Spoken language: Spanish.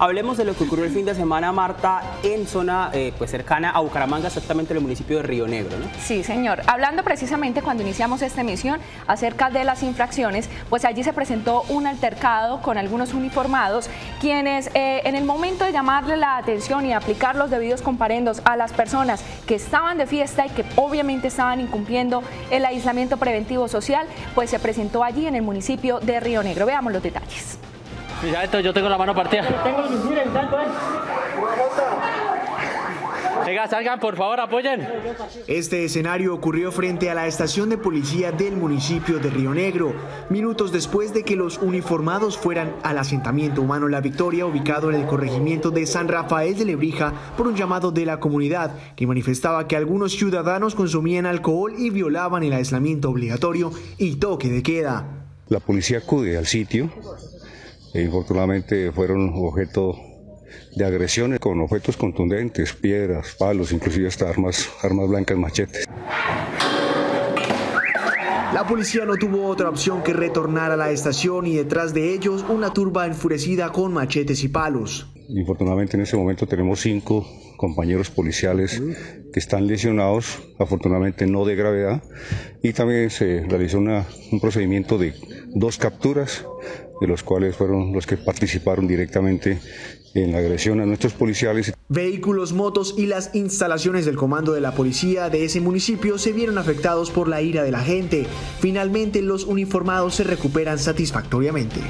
Hablemos de lo que ocurrió el fin de semana, Marta, en zona eh, pues cercana a Bucaramanga, exactamente en el municipio de Río Negro, ¿no? Sí, señor. Hablando precisamente cuando iniciamos esta emisión acerca de las infracciones, pues allí se presentó un altercado con algunos uniformados, quienes eh, en el momento de llamarle la atención y aplicar los debidos comparendos a las personas que estaban de fiesta y que obviamente estaban incumpliendo el aislamiento preventivo social, pues se presentó allí en el municipio de Río Negro. Veamos los detalles. Ya esto, yo tengo la mano partida. Venga, salgan, por favor, apoyen. Este escenario ocurrió frente a la estación de policía del municipio de Río Negro, minutos después de que los uniformados fueran al asentamiento humano La Victoria, ubicado en el corregimiento de San Rafael de Lebrija, por un llamado de la comunidad que manifestaba que algunos ciudadanos consumían alcohol y violaban el aislamiento obligatorio y toque de queda. La policía acude al sitio, infortunadamente fueron objeto de agresiones con objetos contundentes, piedras, palos, inclusive hasta armas, armas blancas, machetes. La policía no tuvo otra opción que retornar a la estación y detrás de ellos una turba enfurecida con machetes y palos. Infortunadamente en ese momento tenemos cinco compañeros policiales que están lesionados, afortunadamente no de gravedad, y también se realizó un procedimiento de dos capturas, de los cuales fueron los que participaron directamente en la agresión a nuestros policiales. Vehículos, motos y las instalaciones del comando de la policía de ese municipio se vieron afectados por la ira de la gente. Finalmente los uniformados se recuperan satisfactoriamente.